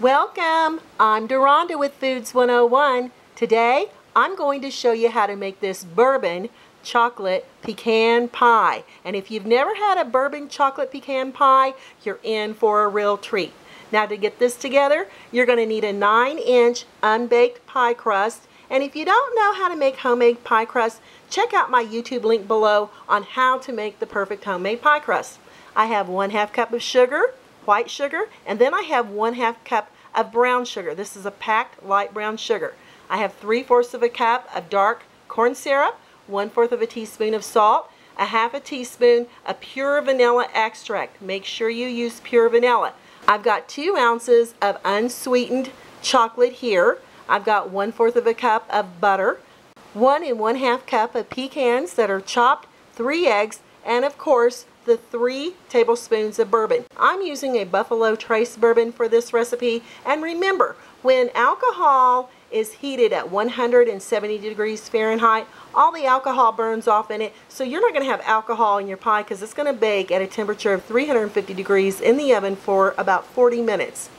Welcome! I'm Deronda with Foods 101. Today, I'm going to show you how to make this bourbon chocolate pecan pie. And if you've never had a bourbon chocolate pecan pie, you're in for a real treat. Now to get this together, you're going to need a 9 inch unbaked pie crust. And if you don't know how to make homemade pie crust, check out my YouTube link below on how to make the perfect homemade pie crust. I have one half cup of sugar, white sugar, and then I have one half cup of brown sugar. This is a packed light brown sugar. I have three fourths of a cup of dark corn syrup, one fourth of a teaspoon of salt, a half a teaspoon of pure vanilla extract. Make sure you use pure vanilla. I've got two ounces of unsweetened chocolate here. I've got one fourth of a cup of butter, one and one half cup of pecans that are chopped, three eggs, and of course the three tablespoons of bourbon. I'm using a Buffalo Trace bourbon for this recipe. And remember, when alcohol is heated at 170 degrees Fahrenheit, all the alcohol burns off in it. So you're not going to have alcohol in your pie because it's going to bake at a temperature of 350 degrees in the oven for about 40 minutes.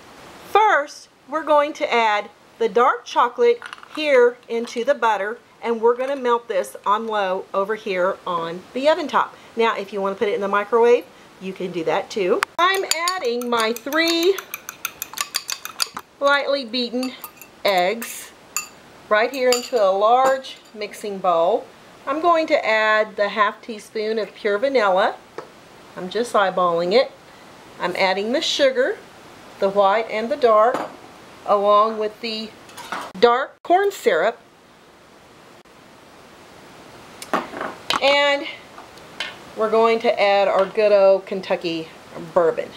First, we're going to add the dark chocolate here into the butter and we're going to melt this on low over here on the oven top. Now, if you want to put it in the microwave, you can do that too. I'm adding my three lightly beaten eggs right here into a large mixing bowl. I'm going to add the half teaspoon of pure vanilla. I'm just eyeballing it. I'm adding the sugar, the white and the dark, along with the dark corn syrup. And we're going to add our good old Kentucky bourbon.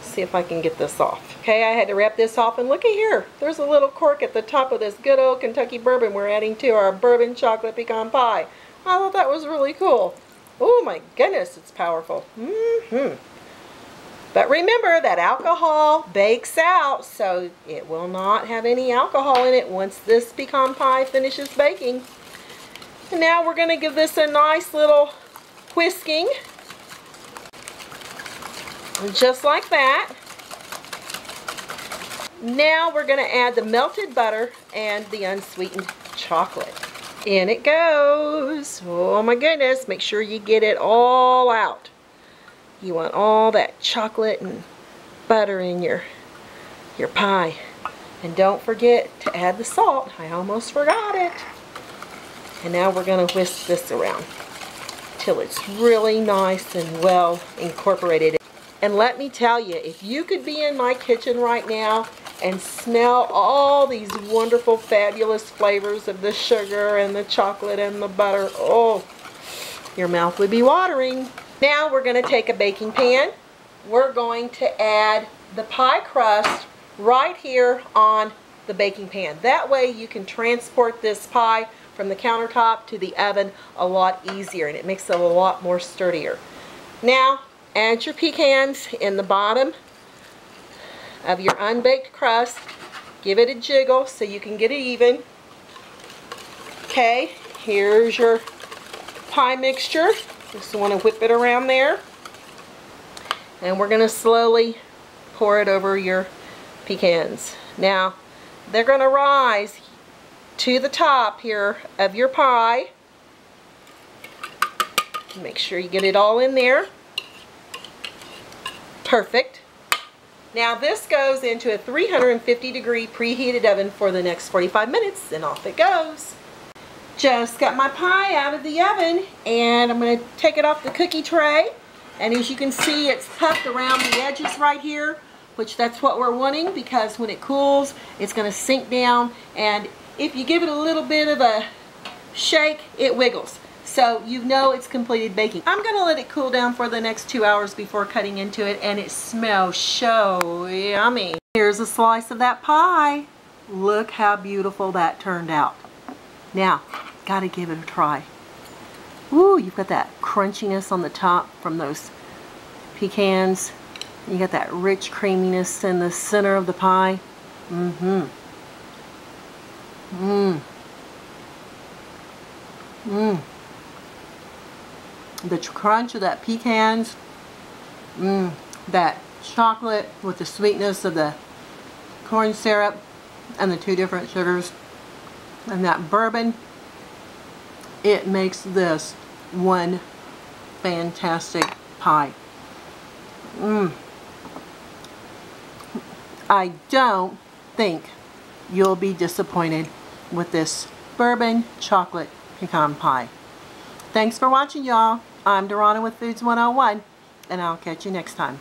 See if I can get this off. Okay, I had to wrap this off and look at here. There's a little cork at the top of this good old Kentucky bourbon we're adding to our bourbon chocolate pecan pie. I thought that was really cool. Oh my goodness, it's powerful. Mm-hmm. But remember that alcohol bakes out, so it will not have any alcohol in it once this pecan pie finishes baking. Now we're going to give this a nice little whisking. Just like that. Now we're going to add the melted butter and the unsweetened chocolate. In it goes. Oh my goodness, make sure you get it all out. You want all that chocolate and butter in your, your pie. And don't forget to add the salt. I almost forgot it. And now we're going to whisk this around till it's really nice and well incorporated. And let me tell you, if you could be in my kitchen right now and smell all these wonderful, fabulous flavors of the sugar and the chocolate and the butter, oh, your mouth would be watering. Now we're going to take a baking pan. We're going to add the pie crust right here on the baking pan. That way you can transport this pie from the countertop to the oven a lot easier and it makes it a lot more sturdier. Now add your pecans in the bottom of your unbaked crust. Give it a jiggle so you can get it even. Okay, here's your pie mixture. Just want to whip it around there. And we're going to slowly pour it over your pecans. Now, they're going to rise to the top here of your pie. Make sure you get it all in there. Perfect. Now this goes into a 350 degree preheated oven for the next 45 minutes and off it goes. Just got my pie out of the oven and I'm going to take it off the cookie tray. And as you can see it's puffed around the edges right here which that's what we're wanting because when it cools it's going to sink down and if you give it a little bit of a shake, it wiggles. So you know it's completed baking. I'm to let it cool down for the next two hours before cutting into it and it smells so yummy. Here's a slice of that pie. Look how beautiful that turned out. Now, got to give it a try. Ooh, you've got that crunchiness on the top from those pecans. You got that rich creaminess in the center of the pie. Mm-hmm. Mmm. Mmm. The crunch of that pecans. Mmm. That chocolate with the sweetness of the corn syrup and the two different sugars and that bourbon, it makes this one fantastic pie. Mmm. I don't think you'll be disappointed with this bourbon chocolate pecan pie. Thanks for watching y'all. I'm Deronda with Foods 101 and I'll catch you next time.